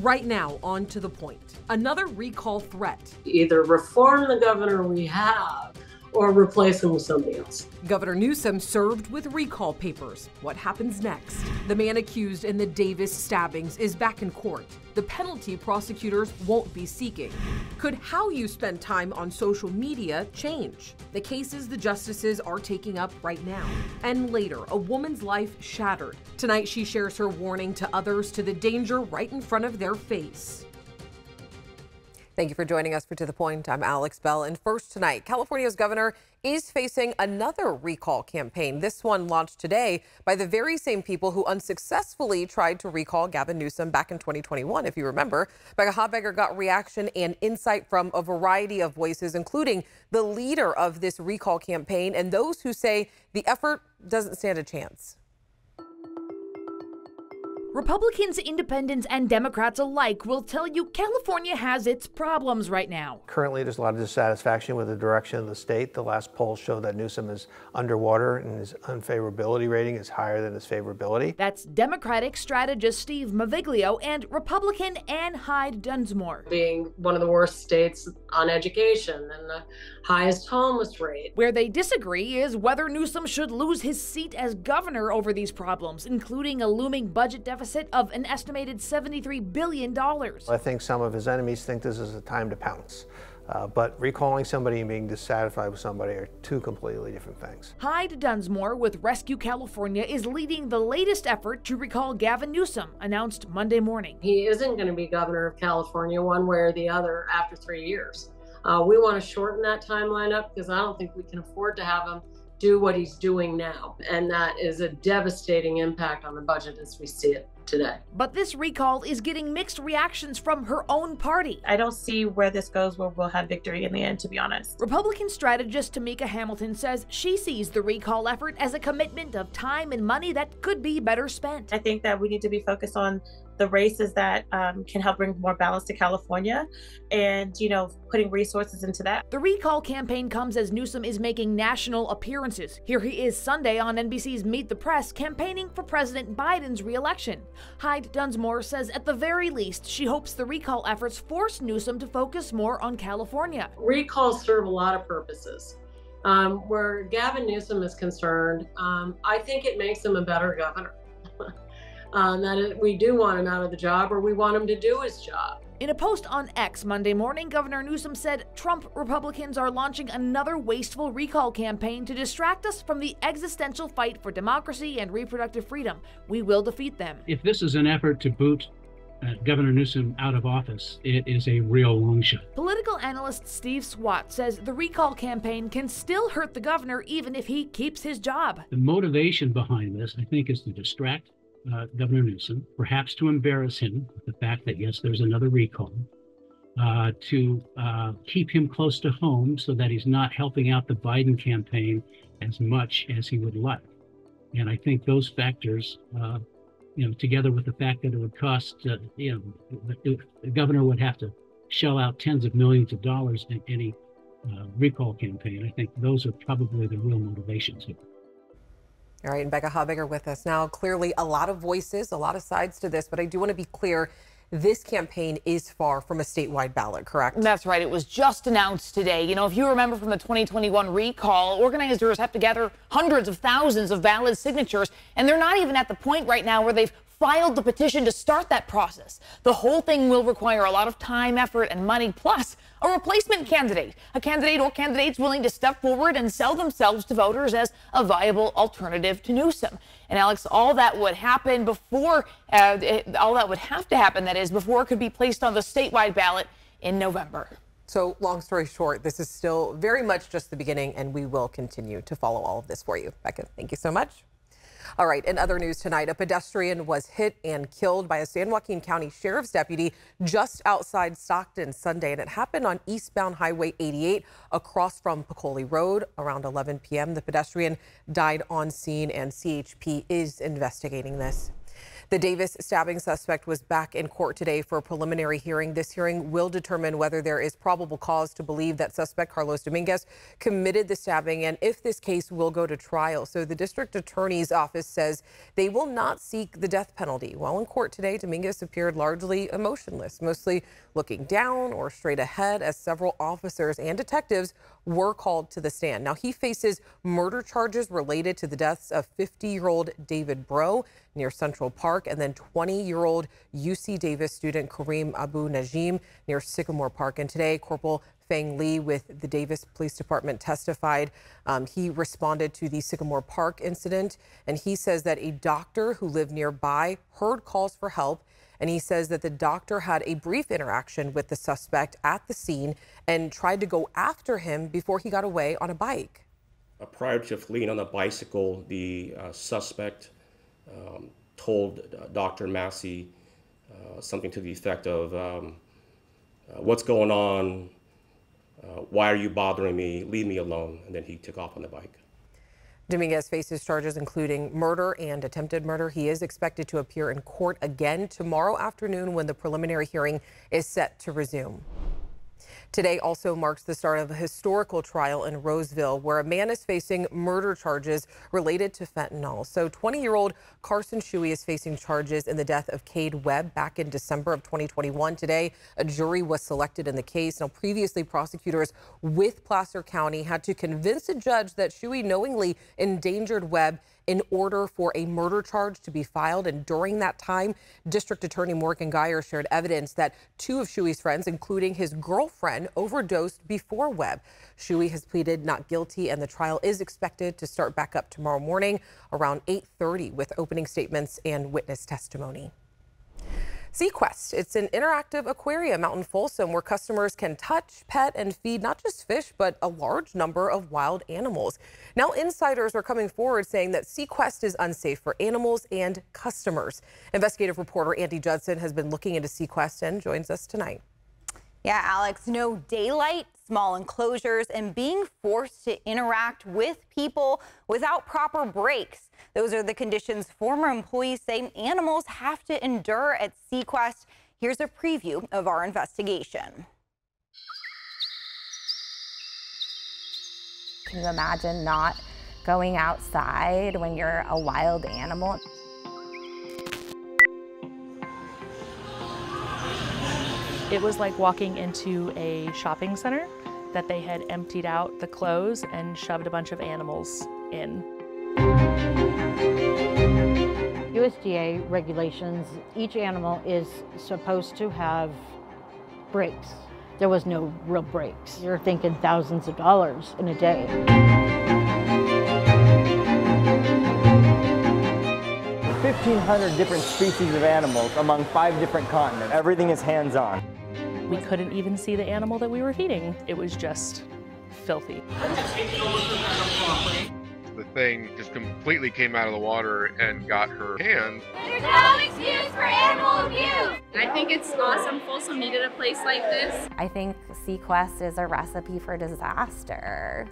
right now, on to the point. Another recall threat. Either reform the governor we have or replace him with somebody else. Governor Newsom served with recall papers. What happens next? The man accused in the Davis stabbings is back in court. The penalty prosecutors won't be seeking. Could how you spend time on social media change? The cases the justices are taking up right now. And later, a woman's life shattered. Tonight, she shares her warning to others to the danger right in front of their face. Thank you for joining us for To The Point. I'm Alex Bell. And first tonight, California's governor is facing another recall campaign. This one launched today by the very same people who unsuccessfully tried to recall Gavin Newsom back in 2021. If you remember, Becca Habegger got reaction and insight from a variety of voices, including the leader of this recall campaign and those who say the effort doesn't stand a chance. Republicans, independents, and Democrats alike will tell you California has its problems right now. Currently, there's a lot of dissatisfaction with the direction of the state. The last polls show that Newsom is underwater and his unfavorability rating is higher than his favorability. That's Democratic strategist Steve Maviglio and Republican Ann Hyde Dunsmore. Being one of the worst states on education and the highest homeless rate. Where they disagree is whether Newsom should lose his seat as governor over these problems, including a looming budget deficit deficit of an estimated $73 billion. I think some of his enemies think this is a time to pounce. Uh, but recalling somebody and being dissatisfied with somebody are two completely different things. Hyde Dunsmore with Rescue California is leading the latest effort to recall Gavin Newsom, announced Monday morning. He isn't going to be governor of California one way or the other after three years. Uh, we want to shorten that timeline up because I don't think we can afford to have him do what he's doing now. And that is a devastating impact on the budget as we see it today. But this recall is getting mixed reactions from her own party. I don't see where this goes where we'll have victory in the end, to be honest. Republican strategist Tamika Hamilton says she sees the recall effort as a commitment of time and money that could be better spent. I think that we need to be focused on the races that um, can help bring more balance to California and, you know, putting resources into that. The recall campaign comes as Newsom is making national appearances. Here he is Sunday on NBC's Meet the Press campaigning for President Biden's reelection. Hyde Dunsmore says at the very least, she hopes the recall efforts force Newsom to focus more on California. Recalls serve a lot of purposes. Um, where Gavin Newsom is concerned, um, I think it makes him a better governor. um, that it, we do want him out of the job or we want him to do his job. In a post on X Monday morning, Governor Newsom said Trump Republicans are launching another wasteful recall campaign to distract us from the existential fight for democracy and reproductive freedom. We will defeat them. If this is an effort to boot uh, Governor Newsom out of office, it is a real long shot. Political analyst Steve Swatt says the recall campaign can still hurt the governor even if he keeps his job. The motivation behind this, I think, is to distract uh, Governor Newsom, perhaps to embarrass him the fact that, yes, there's another recall, uh, to uh, keep him close to home so that he's not helping out the Biden campaign as much as he would like. And I think those factors, uh, you know, together with the fact that it would cost, uh, you know, the, the, governor would have to shell out tens of millions of dollars in any uh, recall campaign. I think those are probably the real motivations here. All right, and Becca Habegger with us now. Clearly, a lot of voices, a lot of sides to this, but I do want to be clear. This campaign is far from a statewide ballot, correct? That's right. It was just announced today. You know, if you remember from the 2021 recall, organizers have to gather hundreds of thousands of valid signatures, and they're not even at the point right now where they've filed the petition to start that process. The whole thing will require a lot of time, effort, and money, plus a replacement candidate, a candidate or candidates willing to step forward and sell themselves to voters as a viable alternative to Newsom. And Alex, all that would happen before, uh, it, all that would have to happen, that is, before it could be placed on the statewide ballot in November. So, long story short, this is still very much just the beginning, and we will continue to follow all of this for you. Becca, thank you so much. All right, in other news tonight, a pedestrian was hit and killed by a San Joaquin County Sheriff's deputy just outside Stockton Sunday, and it happened on eastbound Highway 88 across from Piccoli Road around 11 p.m. The pedestrian died on scene, and CHP is investigating this. The Davis stabbing suspect was back in court today for a preliminary hearing. This hearing will determine whether there is probable cause to believe that suspect Carlos Dominguez committed the stabbing and if this case will go to trial. So the district attorney's office says they will not seek the death penalty. While in court today, Dominguez appeared largely emotionless, mostly looking down or straight ahead as several officers and detectives were called to the stand. Now he faces murder charges related to the deaths of 50 year old David Breaux near Central Park and then 20 year old UC Davis student Karim Abou Najm near Sycamore Park. And today, Corporal Fang Lee with the Davis Police Department testified. Um, he responded to the Sycamore Park incident, and he says that a doctor who lived nearby heard calls for help. And he says that the doctor had a brief interaction with the suspect at the scene and tried to go after him before he got away on a bike. Prior to fleeing on a bicycle, the uh, suspect um, told uh, Dr. Massey uh, something to the effect of, um, uh, What's going on? Uh, why are you bothering me? Leave me alone. And then he took off on the bike. Dominguez faces charges including murder and attempted murder. He is expected to appear in court again tomorrow afternoon when the preliminary hearing is set to resume. Today also marks the start of a historical trial in Roseville where a man is facing murder charges related to fentanyl. So 20 year old Carson Shuey is facing charges in the death of Cade Webb back in December of 2021. Today, a jury was selected in the case. Now, previously, prosecutors with Placer County had to convince a judge that Shuey knowingly endangered Webb in order for a murder charge to be filed. And during that time, District Attorney Morgan Gire shared evidence that two of Shuey's friends, including his girlfriend, overdosed before Webb. Shuey has pleaded not guilty, and the trial is expected to start back up tomorrow morning around 8:30 with opening statements and witness testimony. SeaQuest. It's an interactive aquarium out in Folsom where customers can touch, pet, and feed not just fish, but a large number of wild animals. Now, insiders are coming forward saying that SeaQuest is unsafe for animals and customers. Investigative reporter Andy Judson has been looking into SeaQuest and joins us tonight. Yeah, Alex, no daylight, small enclosures, and being forced to interact with people without proper breaks. Those are the conditions former employees say animals have to endure at SeaQuest. Here's a preview of our investigation. Can you imagine not going outside when you're a wild animal? It was like walking into a shopping center that they had emptied out the clothes and shoved a bunch of animals in. USDA regulations, each animal is supposed to have breaks. There was no real breaks. You're thinking thousands of dollars in a day. 1,500 different species of animals among five different continents. Everything is hands-on. We couldn't even see the animal that we were feeding. It was just filthy. The thing just completely came out of the water and got her hand. There's no excuse for animal abuse! I think it's awesome Folsom needed a place like this. I think SeaQuest is a recipe for disaster.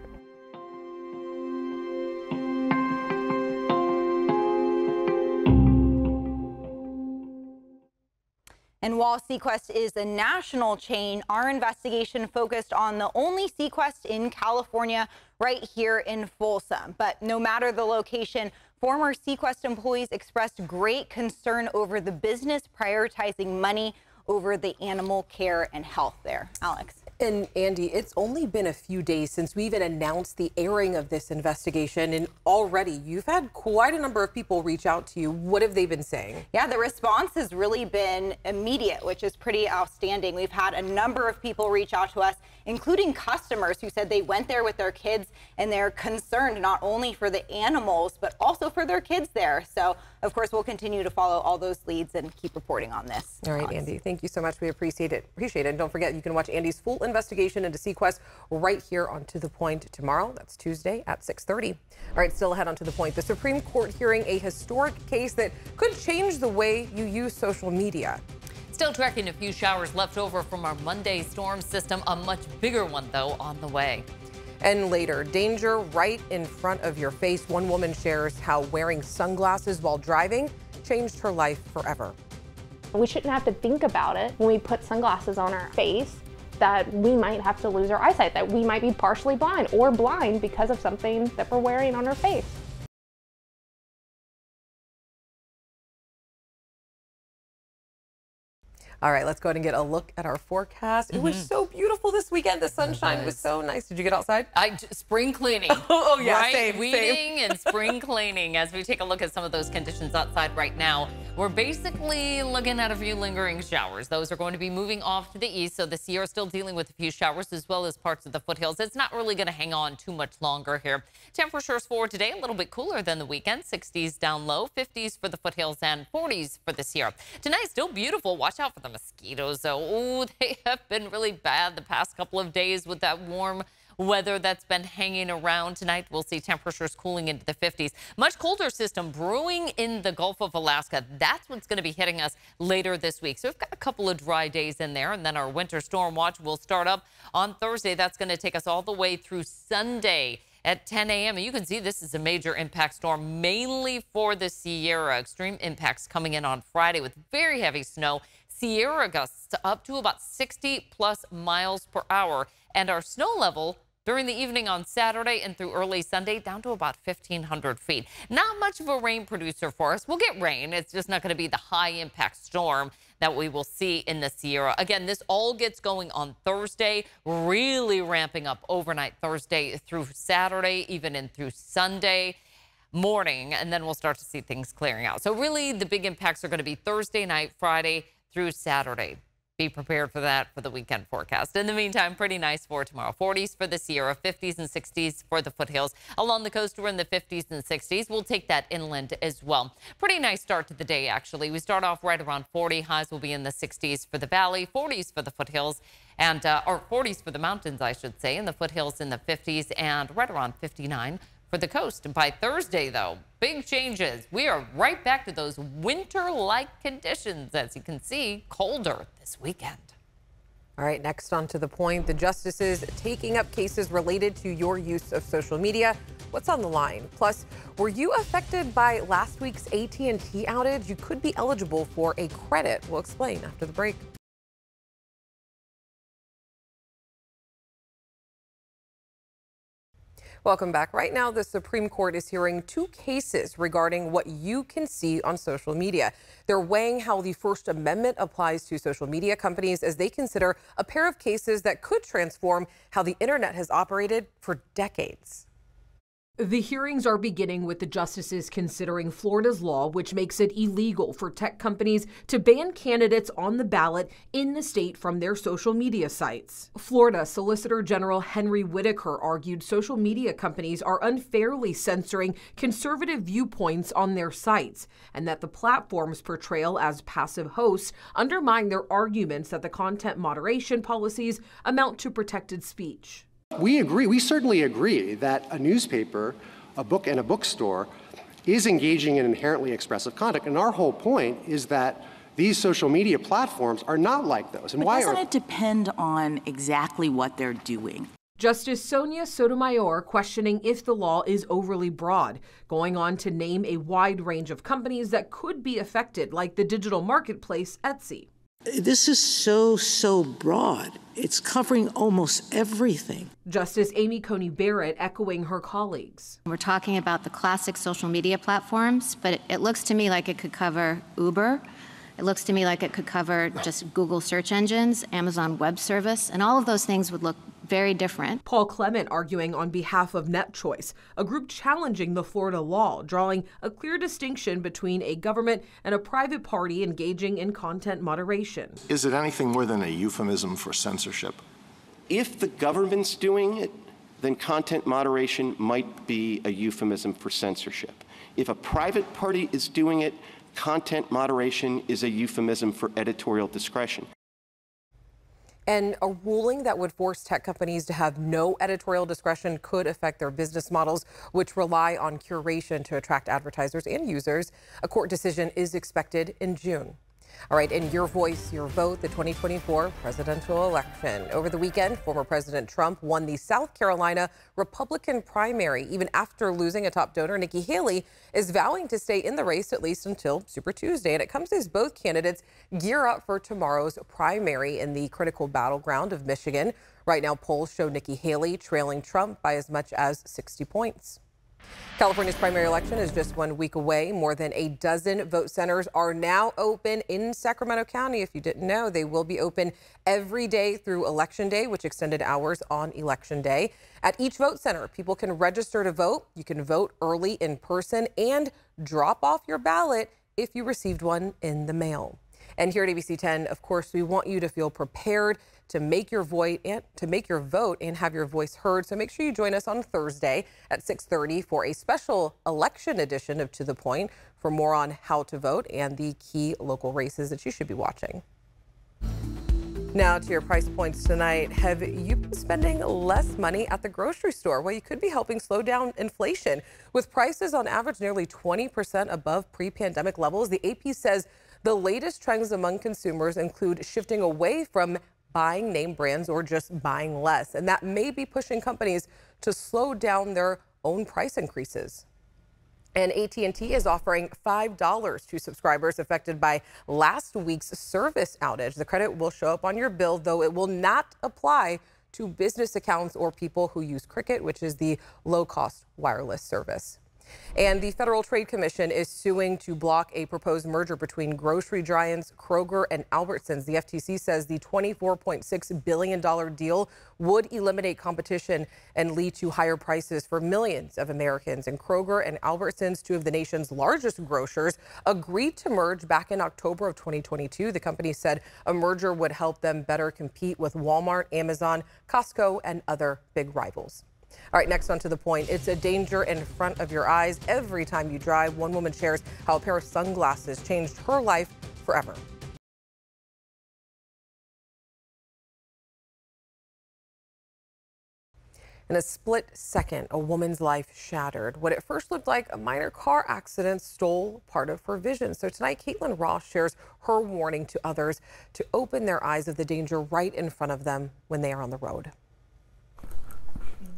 And while SeaQuest is a national chain, our investigation focused on the only SeaQuest in California right here in Folsom. But no matter the location, former SeaQuest employees expressed great concern over the business prioritizing money over the animal care and health there. Alex. And Andy, it's only been a few days since we even announced the airing of this investigation, and already you've had quite a number of people reach out to you. What have they been saying? Yeah, the response has really been immediate, which is pretty outstanding. We've had a number of people reach out to us, including customers who said they went there with their kids and they're concerned not only for the animals, but also for their kids there. So, of course, we'll continue to follow all those leads and keep reporting on this. All right, Andy, thank you so much. We appreciate it. Appreciate it. And don't forget, you can watch Andy's full investigation into SeaQuest right here on To The Point tomorrow. That's Tuesday at 6.30. All right, still ahead on To The Point. The Supreme Court hearing a historic case that could change the way you use social media. Still tracking a few showers left over from our Monday storm system. A much bigger one, though, on the way. And later, danger right in front of your face. One woman shares how wearing sunglasses while driving changed her life forever. We shouldn't have to think about it when we put sunglasses on our face that we might have to lose our eyesight, that we might be partially blind or blind because of something that we're wearing on our face. All right, let's go ahead and get a look at our forecast. It was Mhm. so beautiful this weekend. The sunshine was so nice. Did you get outside? I, spring cleaning. Oh, yeah, right? same, same. Weeding and spring cleaning. As we take a look at some of those conditions outside right now, we're basically looking at a few lingering showers. Those are going to be moving off to the east, so the Sierra still dealing with a few showers as well as parts of the foothills. It's not really going to hang on too much longer here. Temperatures for today a little bit cooler than the weekend. 60s down low, 50s for the foothills and 40s for the Sierra. Tonight still beautiful. Watch out for the mosquitoes though. Oh, they have been really bad the past couple of days with that warm weather that's been hanging around tonight. We'll see temperatures cooling into the 50s. Much colder system brewing in the Gulf of Alaska. That's what's going to be hitting us later this week. So we've got a couple of dry days in there, and then our winter storm watch will start up on Thursday. That's going to take us all the way through Sunday at 10 a.m. You can see this is a major impact storm, mainly for the Sierra. Extreme impacts coming in on Friday with very heavy snow. Sierra gusts up to about 60 plus miles per hour. And our snow level during the evening on Saturday and through early Sunday down to about 1,500 feet. Not much of a rain producer for us. We'll get rain. It's just not going to be the high impact storm that we will see in the Sierra. Again, this all gets going on Thursday, really ramping up overnight Thursday through Saturday, even in through Sunday morning, and then we'll start to see things clearing out. So really the big impacts are going to be Thursday night, Friday through Saturday. Be prepared for that for the weekend forecast. In the meantime, pretty nice for tomorrow. 40s for the Sierra, 50s and 60s for the foothills. Along the coast, we're in the 50s and 60s. We'll take that inland as well. Pretty nice start to the day, actually. We start off right around 40. Highs will be in the 60s for the valley, 40s for the foothills, and uh, or 40s for the mountains, I should say, and the foothills in the 50s and right around 59 for the coast. By Thursday, though, big changes. We are right back to those winter-like conditions, as you can see, colder this weekend. All right, next on to the point. The justices taking up cases related to your use of social media. What's on the line? Plus, were you affected by last week's AT&T outage? You could be eligible for a credit. We'll explain after the break. Welcome back. Right now, the Supreme Court is hearing two cases regarding what you can see on social media. They're weighing how the First Amendment applies to social media companies as they consider a pair of cases that could transform how the internet has operated for decades. The hearings are beginning with the justices considering Florida's law, which makes it illegal for tech companies to ban candidates on the ballot in the state from their social media sites. Florida Solicitor General Henry Whitaker argued social media companies are unfairly censoring conservative viewpoints on their sites, and that the platform's portrayal as passive hosts undermine their arguments that the content moderation policies amount to protected speech. We agree, we certainly agree that a newspaper, a book, and a bookstore is engaging in inherently expressive conduct. And our whole point is that these social media platforms are not like those. And But why doesn't are it depend on exactly what they're doing? Justice Sonia Sotomayor questioning if the law is overly broad, going on to name a wide range of companies that could be affected, like the digital marketplace Etsy. This is so, so broad. It's covering almost everything. Justice Amy Coney Barrett echoing her colleagues. We're talking about the classic social media platforms, but it, it looks to me like it could cover Uber. It looks to me like it could cover just Google search engines, Amazon Web Service, and all of those things would look very different. Paul Clement arguing on behalf of NetChoice, a group challenging the Florida law, drawing a clear distinction between a government and a private party engaging in content moderation. Is it anything more than a euphemism for censorship? If the government's doing it, then content moderation might be a euphemism for censorship. If a private party is doing it, content moderation is a euphemism for editorial discretion. And a ruling that would force tech companies to have no editorial discretion could affect their business models, which rely on curation to attract advertisers and users. A court decision is expected in June. All right, in your voice, your vote, the 2024 presidential election. Over the weekend, former President Trump won the South Carolina Republican primary. Even after losing a top donor, Nikki Haley is vowing to stay in the race at least until Super Tuesday. And it comes as both candidates gear up for tomorrow's primary in the critical battleground of Michigan. Right now, polls show Nikki Haley trailing Trump by as much as 60 points. California's primary election is just one week away. More than a dozen vote centers are now open in Sacramento County. If you didn't know, they will be open every day through Election Day, which extended hours on Election Day. At each vote center, people can register to vote. You can vote early in person and drop off your ballot if you received one in the mail. And here at ABC 10, of course, we want you to feel prepared to make your vote and to make your vote and have your voice heard. So make sure you join us on Thursday at 6:30 for a special election edition of To the Point for more on how to vote and the key local races that you should be watching. Now to your price points tonight. Have you been spending less money at the grocery store? Well, you could be helping slow down inflation. With prices on average nearly 20% above pre-pandemic levels, the AP says the latest trends among consumers include shifting away from buying name brands or just buying less. And that may be pushing companies to slow down their own price increases. And AT&T is offering $5 to subscribers affected by last week's service outage. The credit will show up on your bill, though it will not apply to business accounts or people who use Cricket, which is the low-cost wireless service. And the Federal Trade Commission is suing to block a proposed merger between grocery giants Kroger and Albertsons. The FTC says the $24.6 billion deal would eliminate competition and lead to higher prices for millions of Americans. And Kroger and Albertsons, two of the nation's largest grocers, agreed to merge back in October of 2022. The company said a merger would help them better compete with Walmart, Amazon, Costco, and other big rivals. All right, next on to the point. It's a danger in front of your eyes every time you drive. One woman shares how a pair of sunglasses changed her life forever. In a split second, a woman's life shattered. What at first looked like a minor car accident stole part of her vision. So tonight, Caitlin Ross shares her warning to others to open their eyes of the danger right in front of them when they are on the road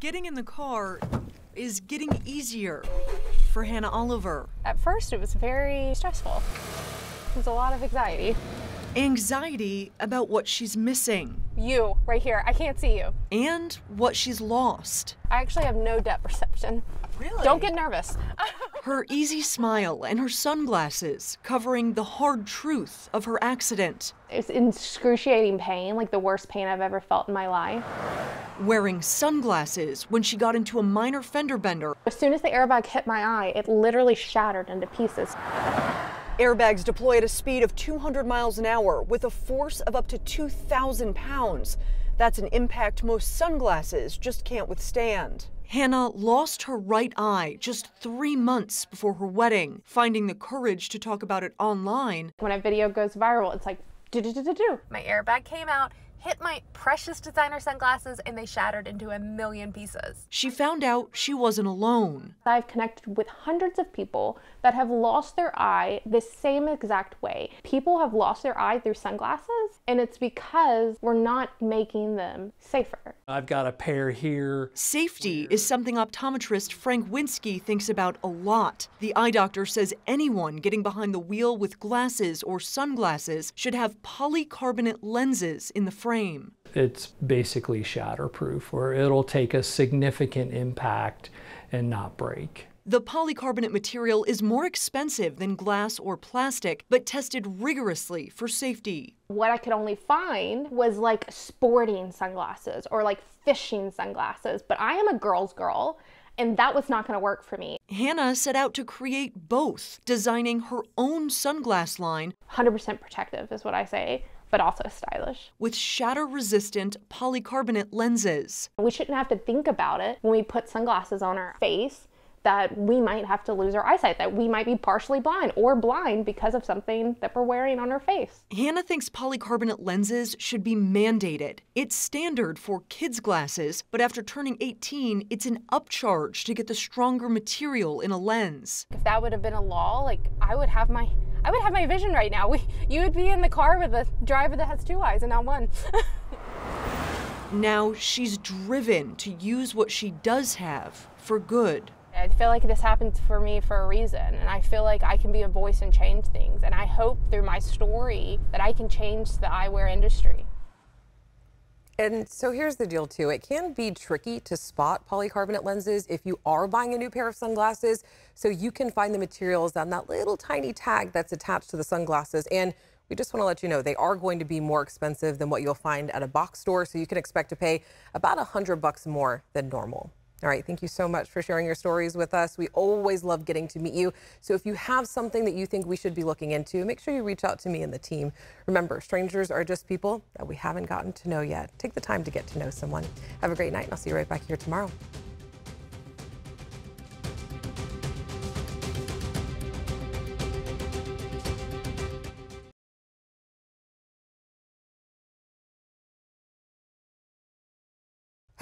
getting in the car is getting easier for Hannah Oliver. At first, it was very stressful. It was a lot of anxiety. Anxiety about what she's missing. You, right here. I can't see you. And what she's lost. I actually have no depth perception. Really? Don't get nervous. her easy smile and her sunglasses covering the hard truth of her accident. It's excruciating pain, like the worst pain I've ever felt in my life. Wearing sunglasses when she got into a minor fender bender. As soon as the airbag hit my eye, it literally shattered into pieces. Airbags deploy at a speed of 200 miles an hour with a force of up to 2,000 pounds. That's an impact most sunglasses just can't withstand. Hannah lost her right eye just three months before her wedding. Finding the courage to talk about it online. When a video goes viral, it's like, do do do do do. My airbag came out hit my precious designer sunglasses and they shattered into a million pieces. She found out she wasn't alone. I've connected with hundreds of people that have lost their eye the same exact way. People have lost their eye through sunglasses, and it's because we're not making them safer. I've got a pair here. Safety is something optometrist Frank Winsky thinks about a lot. The eye doctor says anyone getting behind the wheel with glasses or sunglasses should have polycarbonate lenses in the frame frame. It's basically shatterproof, where it'll take a significant impact and not break. The polycarbonate material is more expensive than glass or plastic, but tested rigorously for safety. What I could only find was like sporting sunglasses or like fishing sunglasses, but I am a girl's girl and that was not going to work for me. Hannah set out to create both, designing her own sunglass line. 100% protective is what I say but also stylish. With shatter resistant polycarbonate lenses. We shouldn't have to think about it when we put sunglasses on our face that we might have to lose our eyesight, that we might be partially blind or blind because of something that we're wearing on our face. Hannah thinks polycarbonate lenses should be mandated. It's standard for kids' glasses, but after turning 18, it's an upcharge to get the stronger material in a lens. If that would have been a law, like I would have my I would have my vision right now. We, you would be in the car with a driver that has two eyes and not one. now she's driven to use what she does have for good. I feel like this happens for me for a reason, and I feel like I can be a voice and change things. And I hope through my story that I can change the eyewear industry. And so here's the deal, too. It can be tricky to spot polycarbonate lenses if you are buying a new pair of sunglasses. So you can find the materials on that little tiny tag that's attached to the sunglasses. And we just want to let you know they are going to be more expensive than what you'll find at a box store. So you can expect to pay about a hundred bucks more than normal. All right, thank you so much for sharing your stories with us. We always love getting to meet you. So if you have something that you think we should be looking into, make sure you reach out to me and the team. Remember, strangers are just people that we haven't gotten to know yet. Take the time to get to know someone. Have a great night, and I'll see you right back here tomorrow.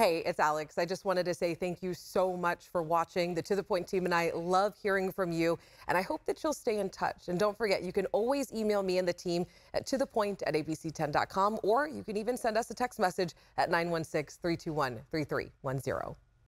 Hey, it's Alex. I just wanted to say thank you so much for watching. The To The Point team and I love hearing from you, and I hope that you'll stay in touch. And don't forget, you can always email me and the team at to the point at abc10.com, or you can even send us a text message at 916 321 3310.